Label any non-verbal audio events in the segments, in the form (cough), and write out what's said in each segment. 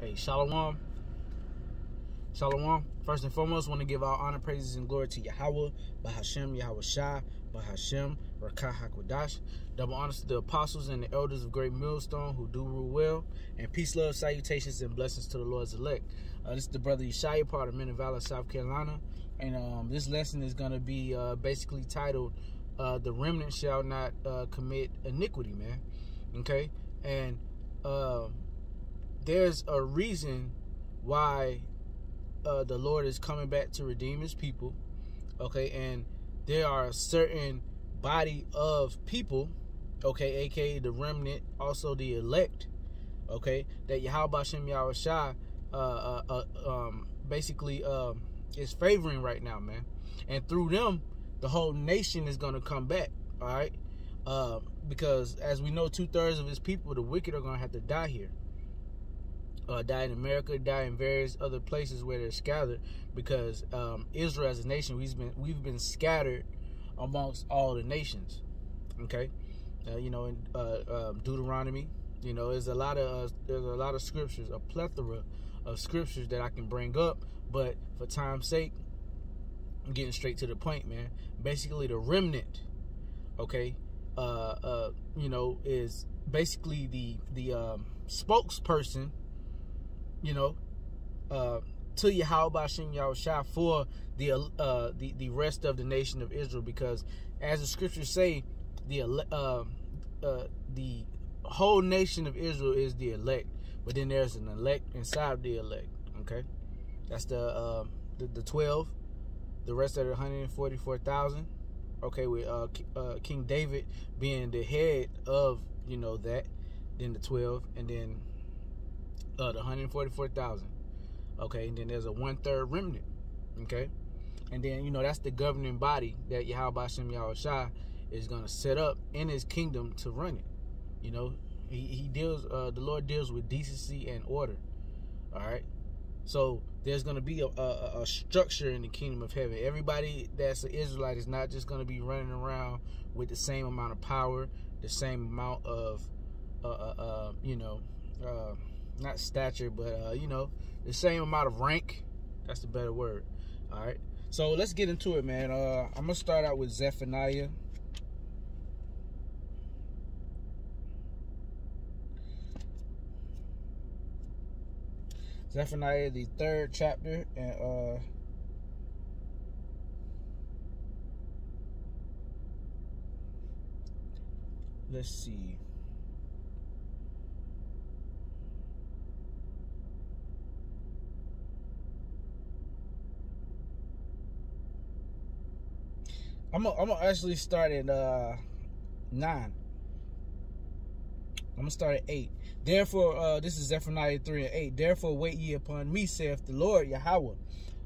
Hey, Shalom. Shalom. First and foremost, want to give our honor, praises, and glory to Yahweh, Bahashem, Yahweh Shai, Bahashem, Rakah HaKodash. Double honors to the apostles and the elders of Great Millstone who do rule well. And peace, love, salutations, and blessings to the Lord's elect. Uh, this is the brother Yeshaya, part of Men of Valor, South Carolina. And um, this lesson is going to be uh, basically titled, uh, The Remnant Shall Not uh, Commit Iniquity, man. Okay? And um, there's a reason why uh, the Lord is coming back to redeem his people. Okay, and there are a certain body of people, okay, aka the remnant, also the elect, okay, that Yahweh Shem Yahweh Shai, uh, uh, uh, um, basically um, is favoring right now, man. And through them, the whole nation is going to come back, all right? Uh, because as we know, two thirds of his people, the wicked, are going to have to die here uh, die in America, die in various other places where they're scattered, because um, Israel as a nation, we've been we've been scattered amongst all the nations. Okay, uh, you know, in uh, um, Deuteronomy, you know, there's a lot of uh, there's a lot of scriptures, a plethora of scriptures that I can bring up, but for time's sake, I'm getting straight to the point, man. Basically, the remnant, okay, uh, uh, you know, is basically the the um, spokesperson you know, uh, to Shem Yahushua for the uh, the the rest of the nation of Israel, because as the scriptures say, the uh, uh, the whole nation of Israel is the elect, but then there's an elect inside the elect. Okay, that's the uh, the, the twelve. The rest of the hundred and forty four thousand. Okay, with uh, uh, King David being the head of you know that, then the twelve, and then the 144,000. Okay, and then there's a one third remnant. Okay, and then you know that's the governing body that Yahweh Shem Yahushua is gonna set up in His kingdom to run it. You know, He, he deals. Uh, the Lord deals with decency and order. All right. So there's going to be a, a, a, structure in the kingdom of heaven. Everybody that's an Israelite is not just going to be running around with the same amount of power, the same amount of, uh, uh, uh you know, uh, not stature, but uh, you know, the same amount of rank. That's the better word. All right. So let's get into it, man. Uh, I'm gonna start out with Zephaniah. Zephaniah, the third chapter, and uh, let's see. I'm gonna, I'm gonna actually start at uh, nine. I'm gonna start at eight. Therefore, uh, this is Zephaniah three and eight. Therefore, wait ye upon me, saith the Lord Yahweh,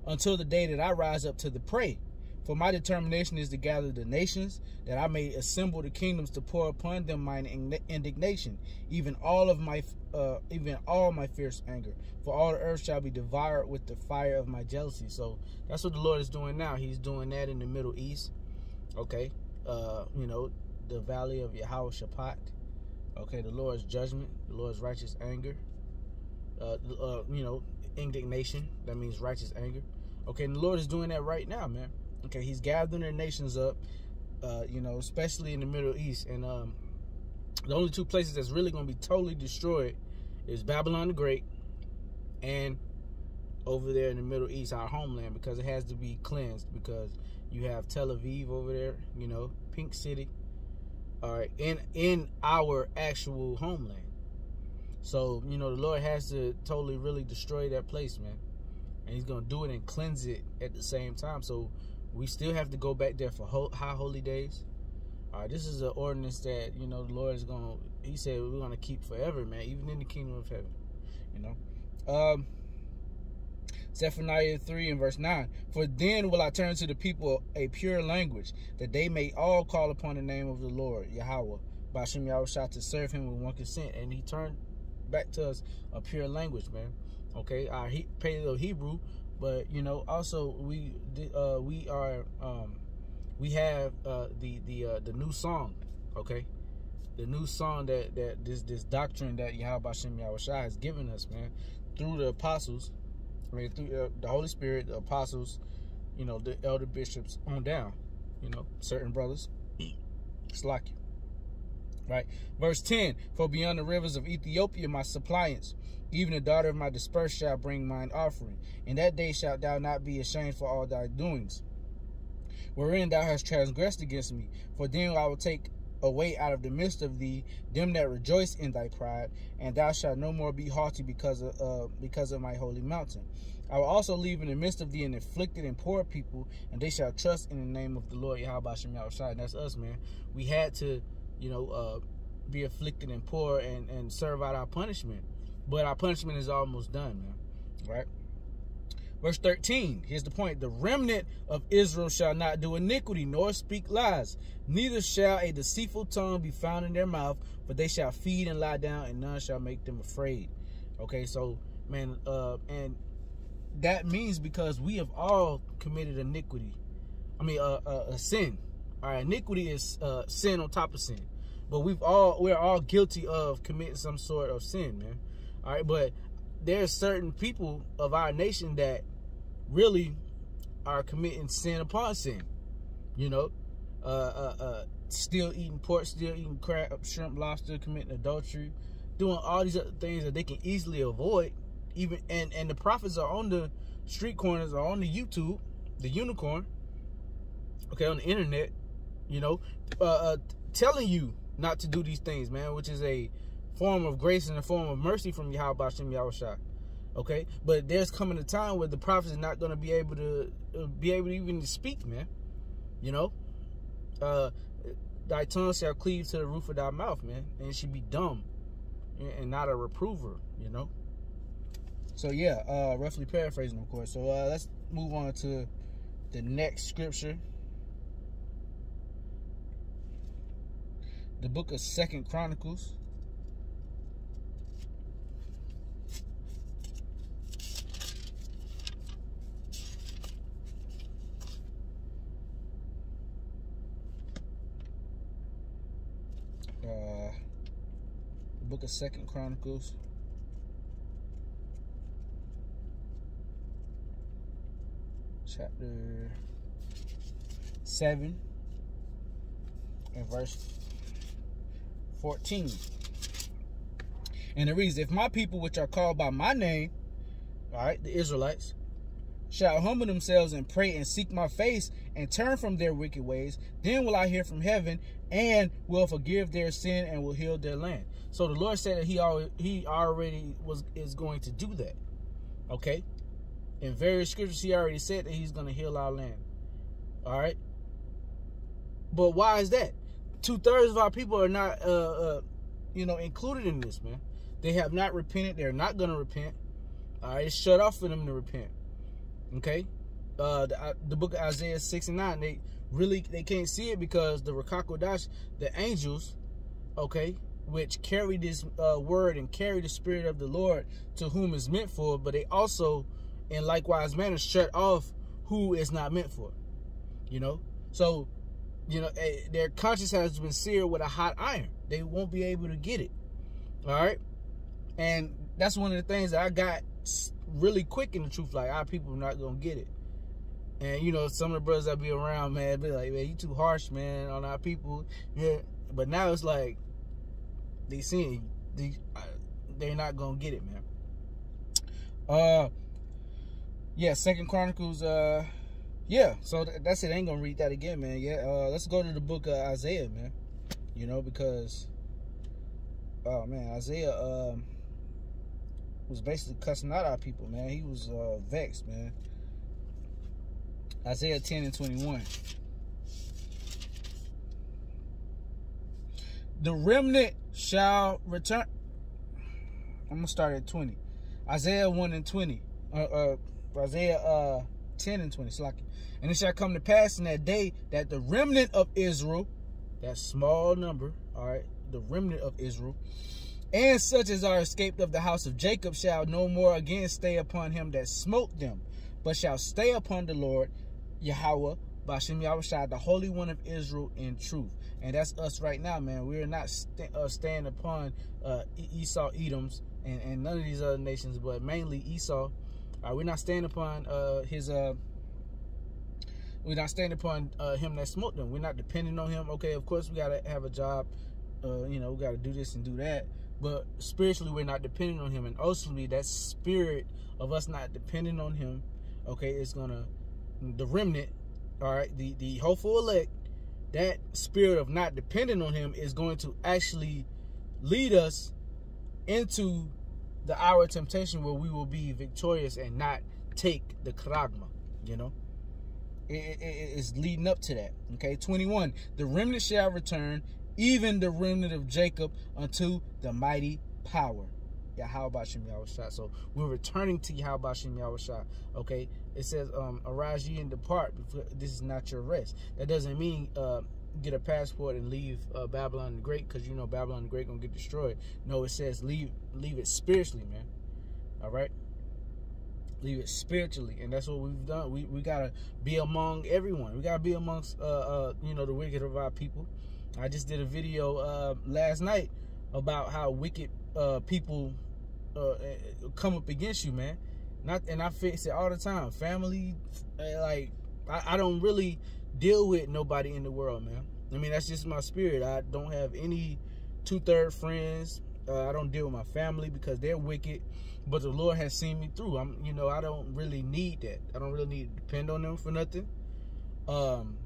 until the day that I rise up to the prey. For my determination is to gather the nations, that I may assemble the kingdoms to pour upon them mine indignation, even all of my, uh, even all my fierce anger. For all the earth shall be devoured with the fire of my jealousy. So that's what the Lord is doing now. He's doing that in the Middle East. Okay, uh, you know, the valley of Yahweh. Okay, the Lord's judgment, the Lord's righteous anger. Uh, uh, you know, indignation. That means righteous anger. Okay, and the Lord is doing that right now, man. Okay, He's gathering the nations up. Uh, you know, especially in the Middle East, and um, the only two places that's really going to be totally destroyed is Babylon the Great and over there in the Middle East, our homeland, because it has to be cleansed because you have Tel Aviv over there, you know, Pink City. All right, in in our actual homeland. So, you know, the Lord has to totally really destroy that place, man. And he's going to do it and cleanse it at the same time. So, we still have to go back there for high holy days. All right, this is an ordinance that, you know, the Lord is going to, he said we're to keep forever, man, even in the kingdom of heaven, you know. Um, Zephaniah 3 and verse 9. For then will I turn to the people a pure language, that they may all call upon the name of the Lord, Yahweh, Bashem Yahushua, to serve him with one consent. And he turned back to us a pure language, man. Okay, our he, Paleo Hebrew, but you know, also we uh, we are um, we have uh, the the uh, the new song, okay, the new song that that this this doctrine that Yahweh Bashem Yahushua has given us, man through the apostles, I mean through uh, the Holy Spirit, the apostles, you know, the elder bishops on down, you know, certain brothers. It's like you. Right? Verse 10 For beyond the rivers of Ethiopia, my suppliants, even the daughter of my dispersed shall bring mine offering. In that day shalt thou not be ashamed for all thy doings, wherein thou hast transgressed against me. For then I will take away out of the midst of thee them that rejoice in thy pride, and thou shalt no more be haughty because of uh, because of my holy mountain. I will also leave in the midst of thee an afflicted and poor people, and they shall trust in the name of the Lord Yahweh Shem that's us, man. We had to, you know, uh, be afflicted and poor and, and serve out our punishment. But our punishment is almost done, man. Right? Verse 13, here's the point. The remnant of Israel shall not do iniquity, nor speak lies. Neither shall a deceitful tongue be found in their mouth, but they shall feed and lie down, and none shall make them afraid. Okay, so, man, uh, and that means because we have all committed iniquity. I mean, uh, uh, a sin. All right, iniquity is uh, sin on top of sin. But we've all we're all guilty of committing some sort of sin, man. All right, but there's certain people of our nation that really are committing sin upon sin. You know, uh, uh, uh, still eating pork, still eating crab, shrimp, lobster, committing adultery, doing all these other things that they can easily avoid even and and the prophets are on the street corners or on the YouTube, the unicorn. Okay, on the internet, you know, uh, uh, telling you not to do these things, man, which is a form of grace and a form of mercy from Yahweh Shem Yahushua. Okay, but there's coming a time where the prophets are not going to be able to uh, be able to even speak, man. You know, uh, thy tongue shall cleave to the roof of thy mouth, man, and should be dumb and not a reprover. You know. So yeah, uh, roughly paraphrasing, of course. So uh, let's move on to the next scripture. The book of Second Chronicles. Uh, the book of Second Chronicles. chapter 7 and verse 14. And it reads, If my people which are called by my name, all right, the Israelites, shall humble themselves and pray and seek my face and turn from their wicked ways, then will I hear from heaven and will forgive their sin and will heal their land. So the Lord said that he already, he already was is going to do that. Okay? in various scriptures, he already said that he's going to heal our land. All right. But why is that? Two thirds of our people are not, uh, uh, you know, included in this, man. They have not repented. They're not going to repent. All right. It's shut off for them to repent. Okay. Uh, the, uh, the book of Isaiah 69, they really, they can't see it because the Rakakodash, the angels, okay, which carry this uh, word and carry the spirit of the Lord to whom is meant for, but they also in likewise manner shut off who is not meant for. You know? So, you know, eh, their conscience has been seared with a hot iron. They won't be able to get it. All right? And that's one of the things that I got really quick in the truth. Like, our people are not to get it. And, you know, some of the brothers that be around, man, be like, man, you too harsh, man, on our people. Yeah. But now it's like, they seeing, they, they're not to get it, man. Uh, yeah, Second Chronicles. Uh, yeah. So th that's it. I ain't gonna read that again, man. Yeah. Uh, let's go to the book of Isaiah, man. You know because, oh man, Isaiah um was basically cussing out our people, man. He was uh, vexed, man. Isaiah 10 and 21. The remnant shall return. I'm gonna start at 20. Isaiah 1 and 20. Uh, uh, Isaiah uh, 10 and 20. Slacking. And it shall come to pass in that day that the remnant of Israel, that small number, all right, the remnant of Israel, and such as are escaped of the house of Jacob shall no more again stay upon him that smote them, but shall stay upon the Lord Yahweh, Bashem Yahushua, the Holy One of Israel in truth. And that's us right now, man. We're not st uh, staying upon uh, Esau Edom's and, and none of these other nations, but mainly Esau. Uh, we're not standing upon uh, his. Uh, we're not standing upon uh, him that smoked them. We're not depending on him. Okay, of course we gotta have a job. Uh, you know, we gotta do this and do that. But spiritually, we're not depending on him, and ultimately, that spirit of us not depending on him, okay, is gonna the remnant. All right, the the hopeful elect. That spirit of not depending on him is going to actually lead us into the hour of temptation where we will be victorious and not take the charagma, you know? It, it, it's leading up to that. Okay, 21. The remnant shall return, even the remnant of Jacob, unto the mighty power. Yahweh Shem Yahushua. So we're returning to Yahweh Shem Yahushua. Okay, it says, um, arise ye and depart. This is not your rest. That doesn't mean uh, get a passport and leave uh, Babylon the Great because you know Babylon the Great gonna get destroyed. No, it says leave leave it spiritually, man. All right, leave it spiritually, and that's what we've done. We we gotta be among everyone. We gotta be amongst uh, uh you know the wicked of our people. I just did a video uh last night about how wicked uh people uh come up against you, man. Not and I fix it all the time. Family, eh, like I, I don't really deal with nobody in the world, man. I mean, that's just my spirit. I don't have any two-third friends. Uh, I don't deal with my family because they're wicked. But the Lord has seen me through. I'm, you know, I don't really need that. I don't really need to depend on them for nothing. Um,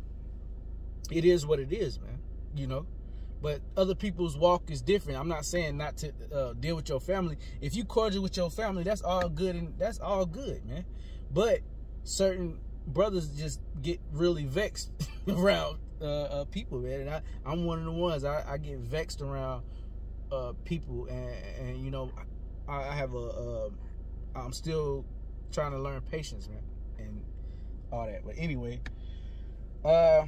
it is what it is, man. You know, but other people's walk is different. I'm not saying not to uh, deal with your family. If you cordial with your family, that's all good and that's all good, man. But certain brothers just get really vexed (laughs) around uh, uh, people, man. And I, I'm one of the ones. I, I get vexed around uh, people, and, and you know, I, I have a. Uh, I'm still trying to learn patience, man, and all that. But anyway, uh.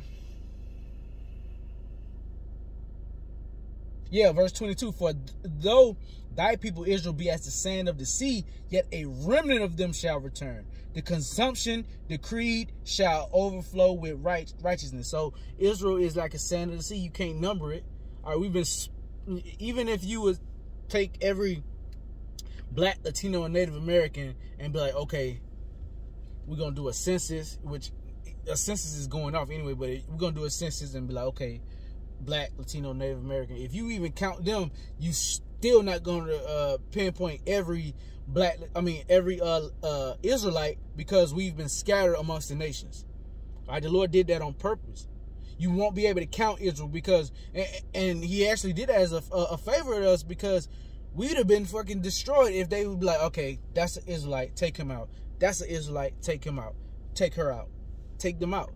Yeah, verse 22 For though thy people Israel be as the sand of the sea, yet a remnant of them shall return. The consumption decreed shall overflow with right, righteousness. So Israel is like a sand of the sea. You can't number it. All right, we've been, even if you would take every black, Latino, and Native American and be like, okay, we're going to do a census, which a census is going off anyway, but we're going to do a census and be like, okay, black, Latino, Native American. If you even count them, you still not going to uh, pinpoint every black, I mean, every uh, uh, Israelite because we've been scattered amongst the nations. All right, the Lord did that on purpose. You won't be able to count Israel because, and, and He actually did as a, a, favor to us because we'd have been fucking destroyed if they would be like, okay, that's an Israelite, take him out. That's an Israelite, take him out. Take her out. Take them out.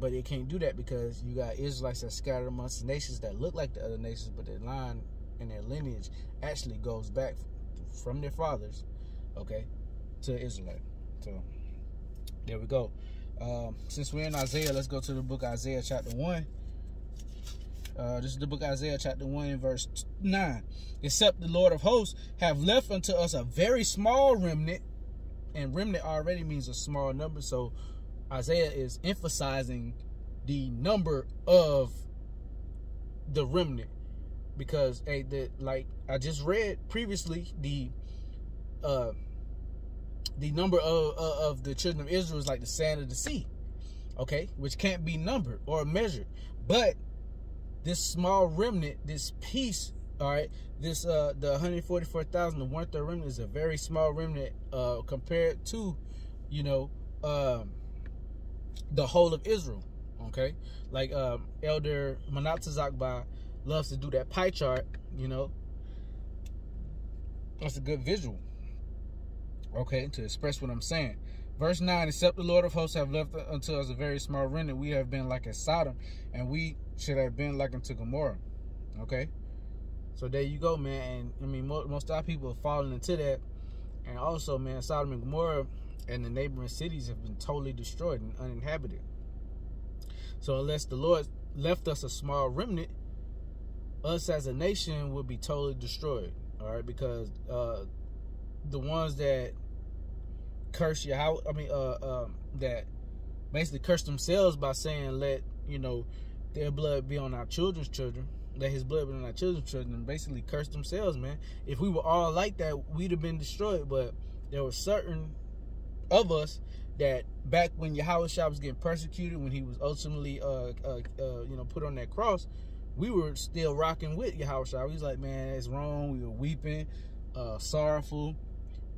But it can't do that because you got Israelites that scattered amongst nations that look like the other nations, but their line and their lineage actually goes back from their fathers, okay, to Israel. So there we go. Um, since we're in Isaiah, let's go to the book Isaiah chapter 1. Uh, this is the book Isaiah chapter 1 verse 9. Except the Lord of hosts have left unto us a very small remnant. And remnant already means a small number. So Isaiah is emphasizing the number of the remnant because hey, the, like I just read previously, the uh, the number of, of the children of Israel is like the sand of the sea, okay, which can't be numbered or measured. But this small remnant, this piece, all right, this uh the 144,000, the one third remnant is a very small remnant uh compared to, you know, um the whole of Israel. Okay, like um, Elder Manatazakba loves to do that pie chart. You know, that's a good visual. Okay, to express what I'm saying. Verse 9, except the Lord of hosts have left unto us a very small remnant, we have been like a Sodom, and we should have been like unto Gomorrah. Okay? So there you go, man. And I mean, most, most of our people have fallen into that. And also, man, Sodom and Gomorrah and the neighboring cities have been totally destroyed and uninhabited. So unless the Lord left us a small remnant, us as a nation would be totally destroyed. All right, because uh, the ones that curse you, how I mean, uh, um, that basically curse themselves by saying, "Let you know their blood be on our children's children." let his blood be on our children's children and basically curse themselves, man. If we were all like that, we'd have been destroyed. But there were certain of us that back when Yahweh Shah was getting persecuted, when he was ultimately, uh, uh, uh, you know, put on that cross, we were still rocking with Yahweh Shah. We was like, man, it's wrong. We were weeping, uh, sorrowful.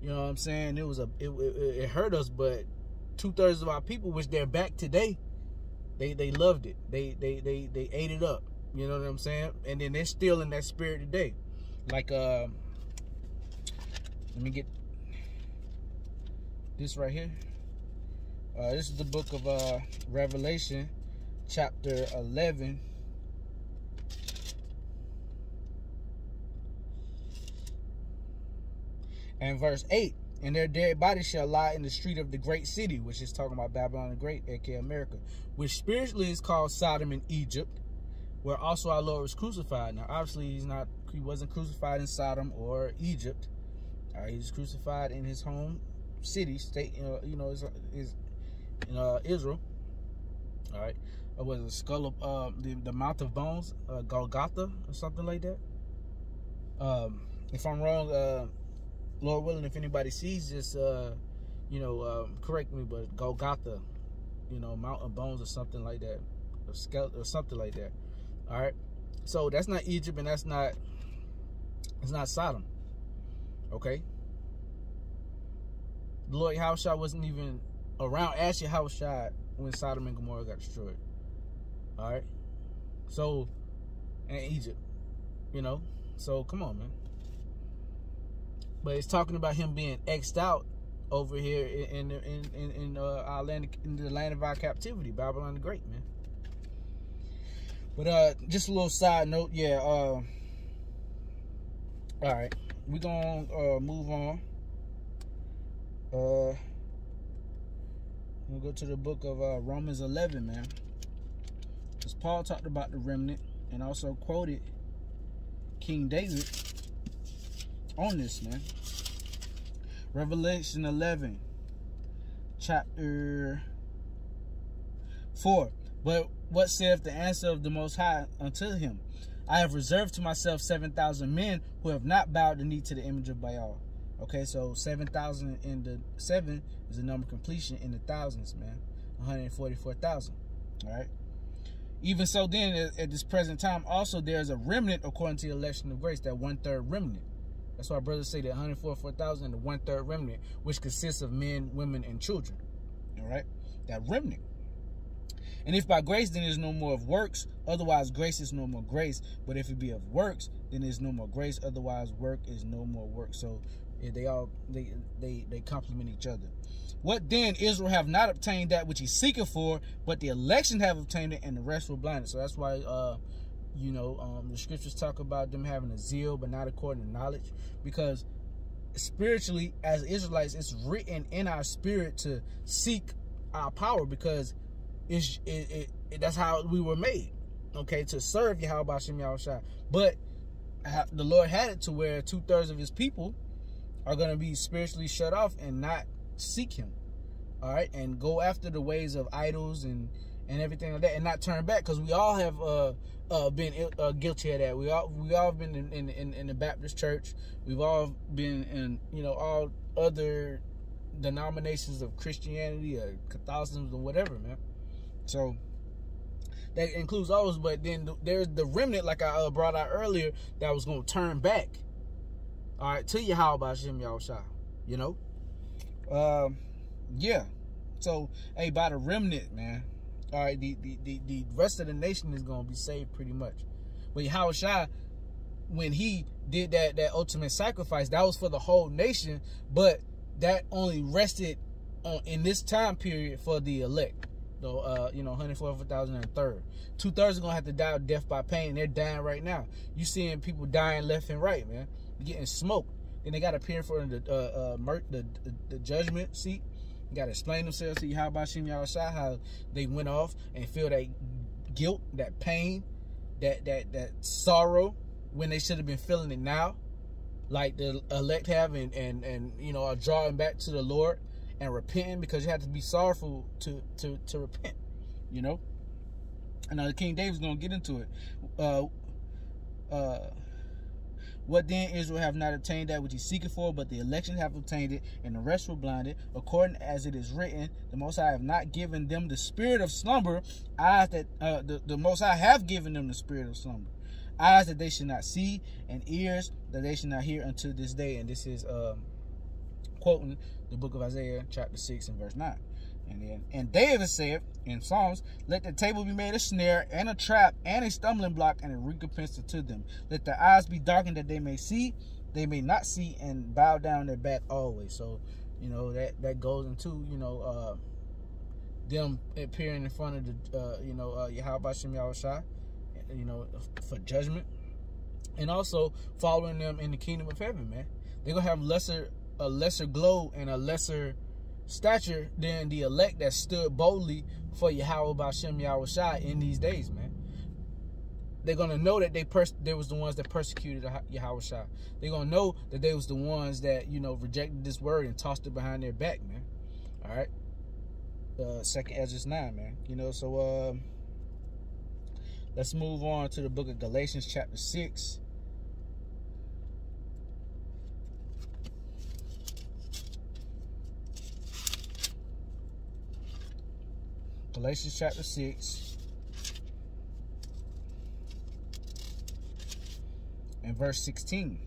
You know what I'm saying? It was a, it, it, it hurt us, but two thirds of our people, which they're back today, they they loved it. They they they they ate it up. You know what I'm saying? And then they're still in that spirit today. Like uh, let me get this right here. Uh, this is the book of uh, Revelation, chapter 11. And verse 8 and their dead bodies shall lie in the street of the great city, which is talking about Babylon the Great, aka America, which spiritually is called Sodom and Egypt, where also our Lord was crucified. Now, obviously, he's not he wasn't crucified in Sodom or Egypt. Uh, he was crucified in his home city, state, you know, is is uh, Israel. All right, it was a skull of uh, the the Mount of Bones, uh, Golgotha, or something like that. Um, if I'm wrong, uh, Lord willing, if anybody sees this, uh, you know, um, correct me, but Golgotha, you know, Mountain of Bones or something like that, or skeleton or something like that. All right, so that's not Egypt, and that's not it's not Sodom. Okay. Lord Yahushua wasn't even around Asher Yahushua when Sodom and Gomorrah got destroyed. All right. So, and Egypt, you know. So come on, man. But it's talking about him being xed out over here in in in, in uh, our land, in the land of our captivity, Babylon the Great, man. But uh, just a little side note, yeah. Uh, all right, we're gonna uh, move on. Uh, we'll go to the book of uh, Romans 11, man. Because Paul talked about the remnant and also quoted King David on this, man. Revelation 11, chapter 4. But what saith the answer of the Most High unto him? I have reserved to myself 7,000 men who have not bowed the knee to the image of Baal. Okay, so 7,000 in the 7 is the number completion in the thousands, man. 144,000. All right. Even so, then, at, this present time, also there's a remnant according to the election of grace, that one third remnant. That's why brothers say that 144,000 and the one third remnant, which consists of men, women, and children. All right, that remnant. And if by grace, then there's no more of works. Otherwise, grace is no more grace. But if it be of works, then there's no more grace. Otherwise, work is no more work. So they all they they they complement each other. What then Israel have not obtained that which he seeketh for, but the election have obtained it, and the rest were blinded. So that's why uh you know, um, the scriptures talk about them having a zeal, but not according to knowledge, because spiritually, as Israelites, it's written in our spirit to seek our power, because it's it, it, it that's how we were made. Okay, to serve Yahweh Shem Yahushua. But the Lord had it to where two thirds of His people are going to be spiritually shut off and not seek Him. All right, and go after the ways of idols and and everything like that, and not turn back, because we all have uh uh, been uh, guilty of that. We all we all been in, in, in, the Baptist church. We've all been in you know all other denominations of Christianity or Catholicism or whatever, man. So that includes those, but then there's the remnant, like I uh, brought out earlier, that was going to turn back. All right, to you how about Shem Yahusha, you know? Um, yeah. So, hey, by the remnant, man all right, the, the, the, the rest of the nation is to be saved pretty much. But how Yahushua, when he did that, that ultimate sacrifice, that was for the whole nation, but that only rested on, in this time period for the elect. So, uh, you know, 144,000 and third. Two thirds are to have to die of death by pain. They're dying right now. You seeing people dying left and right, man. Getting smoked. Then they got to appear for the, uh, uh, the, the, the judgment seat got to explain themselves to you how about Shem Yahushua, how they went off and feel that guilt, that pain, that that that sorrow when they should have been feeling it now, like the elect have, and and and you know are drawing back to the Lord and repenting because you have to be sorrowful to to to repent, you know. And now King David's gonna get into it. Uh, uh, what then Israel have not obtained that which he seeketh for, but the election have obtained it, and the rest were blinded. According as it is written, the Most High have not given them the spirit of slumber, eyes that uh, the, the Most High have given them the spirit of slumber, eyes that they should not see, and ears that they should not hear unto this day. And this is um, quoting the book of Isaiah, chapter 6 and verse 9. And then, and David said in Psalms, Let the table be made a snare and a trap and a stumbling block and a recompense to them. Let their eyes be darkened that they may see, they may not see, and bow down their back always. So, you know, that, that goes into, you know, uh, them appearing in front of the, uh, you know, uh, Yahweh Shem Yahushua, you know, for judgment. And also following them in the kingdom of heaven, man. They're going to have lesser, a lesser glow and a lesser stature than the elect that stood boldly for Yahweh Bashem Yahweh in these days, man. They're gonna know that they pers- they was the ones that persecuted Yahweh Shah. They're gonna know that they was the ones that you know rejected this word and tossed it behind their back, man. All right. Uh, second Ezra nine, man. You know, so uh, let's move on to the book of Galatians, chapter six. Galatians chapter 6 and verse 16.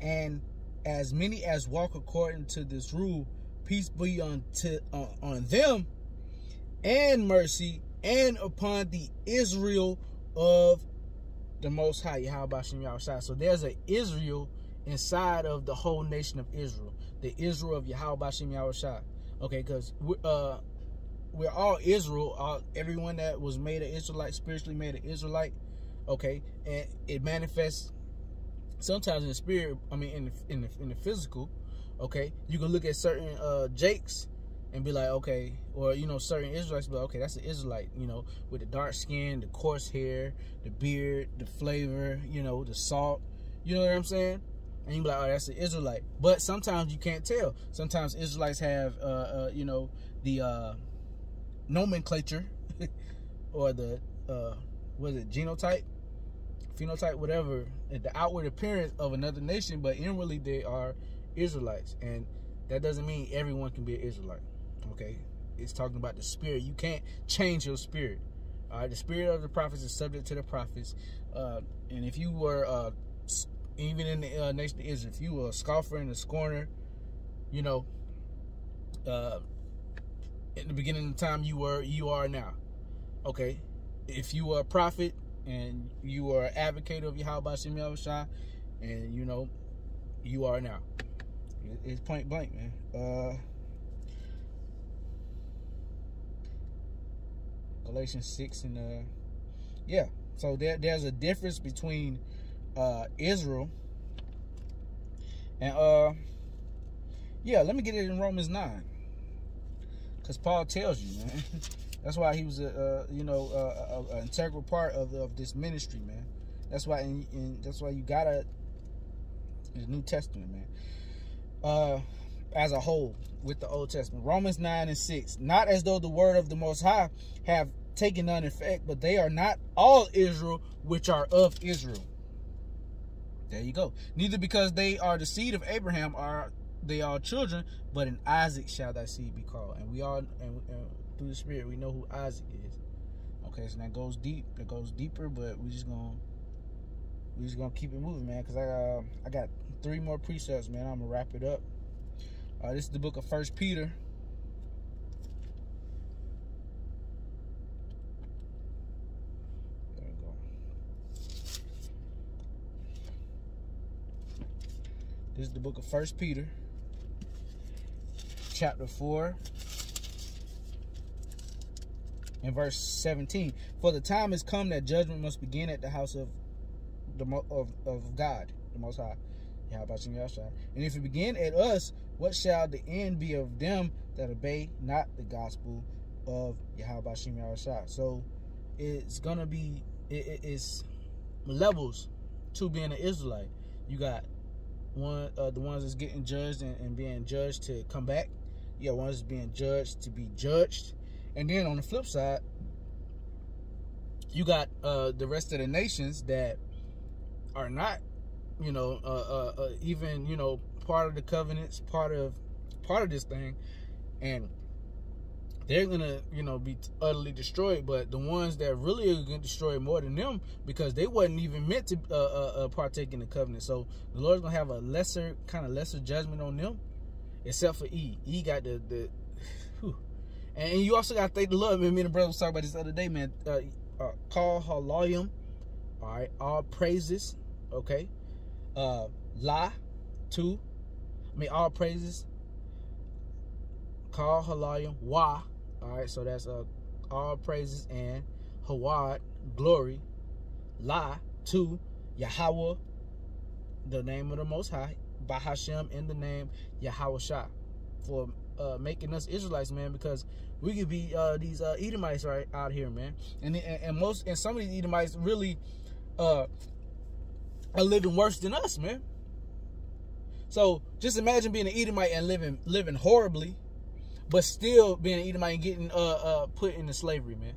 And as many as walk according to this rule, peace be on, to, uh, on them and mercy and upon the Israel of the Most High, Yahweh Shem So there's an Israel inside of the whole nation of Israel, the Israel of Yahweh Shem Okay, because uh, we're all Israel. All, everyone that was made an Israelite, spiritually made an Israelite. Okay, and it manifests sometimes in the spirit. I mean, in the in the, in the physical. Okay, you can look at certain uh, Jakes and be like, okay, or you know, certain Israelites, but okay, that's an Israelite. You know, with the dark skin, the coarse hair, the beard, the flavor. You know, the salt. You know what I'm saying? And you be like, oh, that's an Israelite. But sometimes you can't tell. Sometimes Israelites have, uh, uh, you know, the uh, nomenclature (laughs) or the uh, what is it, genotype, phenotype, whatever, the outward appearance of another nation, but inwardly they are Israelites, and that doesn't mean everyone can be an Israelite. Okay, it's talking about the spirit. You can't change your spirit. All right, the spirit of the prophets is subject to the prophets, uh, and if you were uh, even in the uh, nation of Israel, if you were a scoffer and a scorner, you know, uh, in the beginning of the time you were, you are now. Okay, if you were a prophet and you were an advocate of Yahweh Shem Yahushua, and you know, you are now. It's point blank, man. Uh, Galatians six and uh, yeah. So there, there's a difference between uh, Israel. And uh, yeah, let me get it in Romans 9. Because Paul tells you, man. (laughs) That's why he was a, you know an integral part of, of this ministry, man. That's why that's why you gotta the New Testament, man. Uh, as a whole with the Old Testament, Romans nine and six. Not as though the word of the Most High have taken none effect, but they are not all Israel which are of Israel. There you go. Neither because they are the seed of Abraham are they are children, but in Isaac shall thy seed be called. And we all, and, and through the Spirit, we know who Isaac is. Okay, so that goes deep. That goes deeper, but we just gonna we just gonna keep it moving, man. Cause I uh, I got three more precepts, man. I'm gonna wrap it up. Uh, this is the book of First Peter. This is the book of First Peter, chapter 4, and verse 17. For the time has come that judgment must begin at the house of the of, of God, the Most High. And if it begin at us, what shall the end be of them that obey not the gospel of Yahweh So it's gonna be it, it's levels to being an Israelite. You got one uh, the ones that's getting judged and, and being judged to come back. Yeah, ones being judged to be judged. And then on the flip side, you got uh, the rest of the nations that are not, you know, uh, uh, uh, even you know part of the covenants, part of part of this thing, and they're gonna you know be utterly destroyed. But the ones that really are gonna destroy more than them because they wasn't even meant to uh, uh, uh, partake in the covenant. So the Lord's gonna have a lesser kind of lesser judgment on them, except for E. E got the the. And you also got to thank the Lord. Man, me and the brother was talking about this other day, man. Uh, uh, call Haloyim. All right, all praises. Okay, uh, La, two. I mean, all praises. Call Halayim Wa. All right, so that's uh, all praises and Hawad, glory. La, to Yahweh, the name of the Most High. Bahashem in the name Yahweh Shah. For uh, making us Israelites, man, because we could be uh, these uh, Edomites right out here, man. And, and, and most and some of these Edomites really uh, are living worse than us, man. So just imagine being an Edomite and living living horribly, but still being an Edomite and getting uh, uh, put into slavery, man.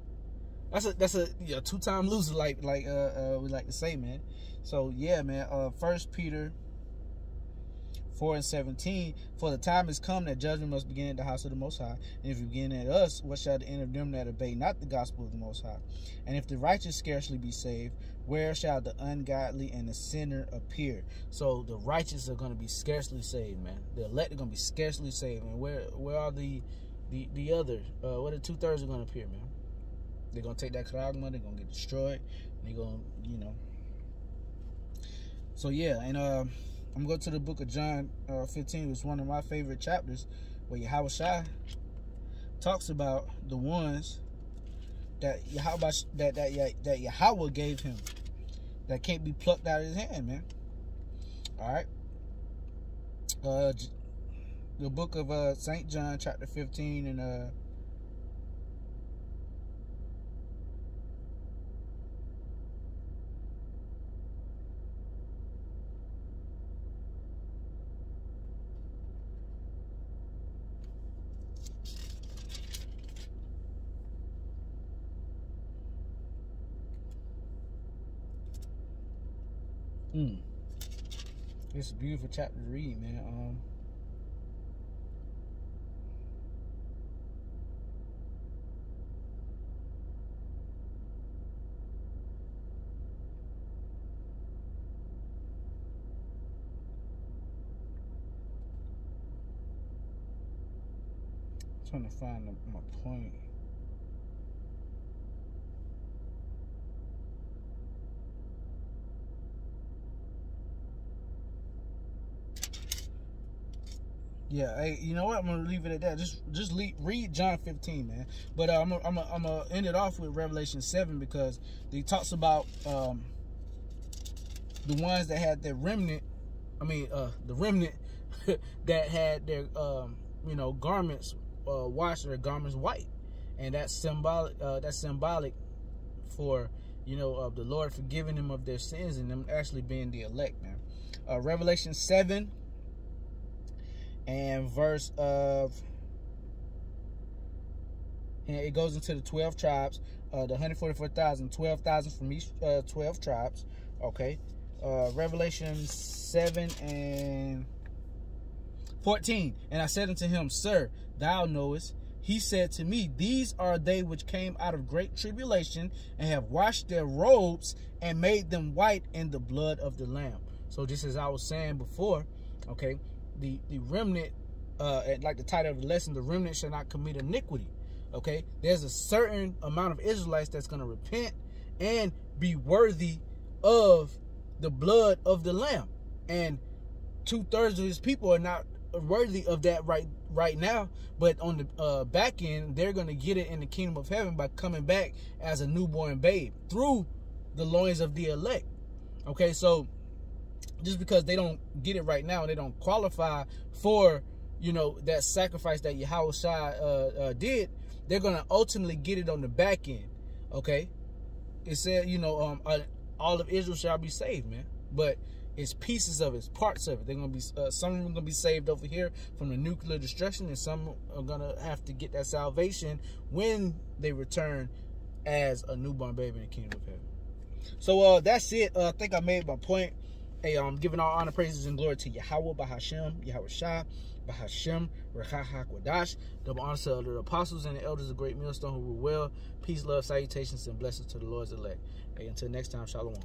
That's a that's a two time loser, like like uh, uh, we like to say, man. So yeah, man. Uh, First Peter 4 and 17 For the time is come that judgment must begin at the house of the Most High. And if you begin at us, what shall the end of them that obey not the gospel of the Most High? And if the righteous scarcely be saved, where shall the ungodly and the sinner appear? So the righteous are going to be scarcely saved, man. The elect are going to be scarcely saved. And where where are the the the other? Uh, where the two thirds are going to appear, man? They're going to take that charagma. They're going to get destroyed. They're going to, you know. So yeah, and uh I'm going to the book of John uh, 15. It's one of my favorite chapters where Yahweh Shai talks about the ones that Yahweh that that that Yahweh gave him that can't be plucked out of his hand, man. All right. Uh, the book of uh, Saint John, chapter 15, and uh, Mm. It's a beautiful chapter to read, man. Um, trying to find my point. Yeah, hey, you know what? I'm gonna leave it at that. Just, just leave, read John 15, man. But uh, I'm, gonna, I'm, I'm gonna end it off with Revelation 7 because he talks about um, the ones that had their remnant. I mean, uh, the remnant (laughs) that had their, um, you know, garments uh, washed, their garments white, and that's symbolic. Uh, that's symbolic for you know of the Lord forgiving them of their sins and them actually being the elect, man. Uh, Revelation 7 and verse of and it goes into the 12 tribes uh, the 144,000 12,000 from each uh, 12 tribes okay? Uh, Revelation 7 and 14 and I said unto him sir thou knowest. He said to me these are they which came out of great tribulation and have washed their robes and made them white in the blood of the lamb. So just as I was saying before okay the the remnant, uh, like the title of the lesson, the remnant shall not commit iniquity. Okay, there's a certain amount of Israelites that's going to repent and be worthy of the blood of the Lamb, and two thirds of his people are not worthy of that right right now. But on the uh, back end, they're going to get it in the kingdom of heaven by coming back as a newborn babe through the loins of the elect. Okay, so just because they don't get it right now, and they don't qualify for, you know, that sacrifice that Yahweh Shai uh, uh, did, they're to ultimately get it on the back end, okay? It said, you know, um, uh, all of Israel shall be saved, man. But it's pieces of it, it's parts of it. They're gonna be uh, some of them gonna be saved over here from the nuclear destruction, and some are gonna have to get that salvation when they return as a newborn baby in the kingdom of heaven. So uh, that's it. Uh, I think I made my point. Hey, um, giving all honor, praises, and glory to Yahweh, Bahashem, Yahweh Shah, Bahashem, Rekha Kwadash. Double honor to the apostles and the elders of Great Millstone who were well. Peace, love, salutations, and blessings to the Lord's elect. Hey, until next time, Shalom.